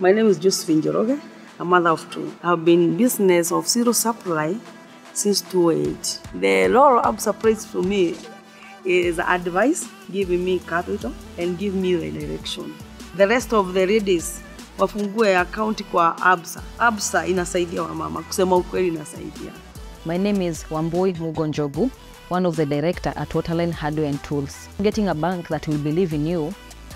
My name is Josephine Joroge, a mother of two. I've been in business of zero supply since 2008. The law of surprise for me is advice, giving me capital and give me the direction. The rest of the ladies wafungue account kwa Absa. Absa inasaidia wamama, kusema ukweli inasaidia. My name is Wambui Mugonjogu, one of the director at Waterline Hardware and Tools. Getting a bank that will believe in you,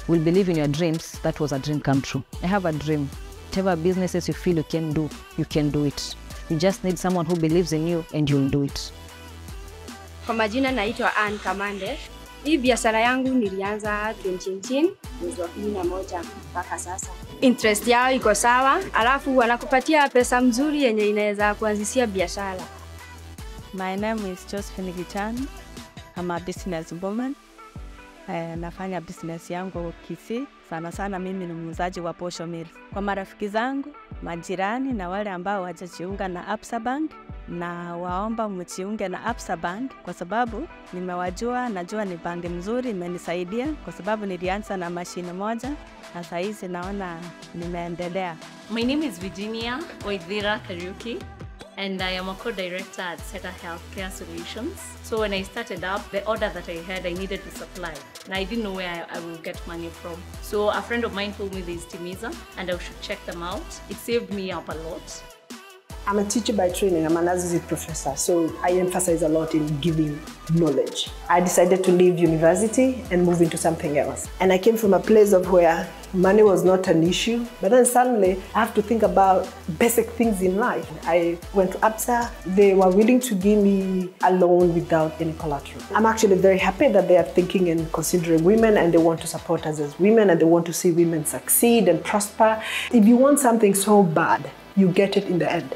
will believe in your dreams, that was a dream come true. I have a dream. Whatever businesses you feel you can do, you can do it. You just need someone who believes in you and you'll do it. Kwa majina naitwa Ann Kamande. Hii biashara yangu nilianza 2018 mwezi wa kumi na moja mpaka sasa. Interest yao iko sawa, alafu wanakupatia pesa mzuri yenye inaweza kuanzishia biashara. My name is Josephine Gichan. I'm a business woman. Eh, nafanya business yangu Kisii. Sana sana mimi ni muuzaji wa posho mill. Kwa marafiki zangu, majirani na wale ambao wajajiunga na Absa Bank na waomba mjiunge na Absa Bank kwa sababu nimewajua, najua ni banki mzuri, imenisaidia kwa sababu nilianza na mashine moja na saa hizi naona nimeendelea. My name is Virginia Oidhira Kariuki, and I am a co-director at Seta Healthcare Solutions. So when I started up, the order that I had, I needed to supply, and I didn't know where I, I will get money from. So a friend of mine told me there's Timiza, and I should check them out. It saved me up a lot. I'm a teacher by training. I'm an associate professor, so I emphasize a lot in giving knowledge. I decided to leave university and move into something else. And I came from a place of where money was not an issue, but then suddenly I have to think about basic things in life. I went to ABSA. They were willing to give me a loan without any collateral. I'm actually very happy that they are thinking and considering women and they want to support us as women and they want to see women succeed and prosper. If you want something so bad, you get it in the end.